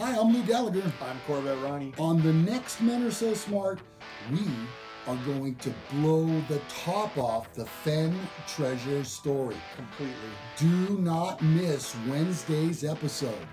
Hi, I'm Lou Gallagher. I'm Corvette Ronnie. On the next Men Are So Smart, we are going to blow the top off the Fenn treasure story. Completely. Do not miss Wednesday's episode.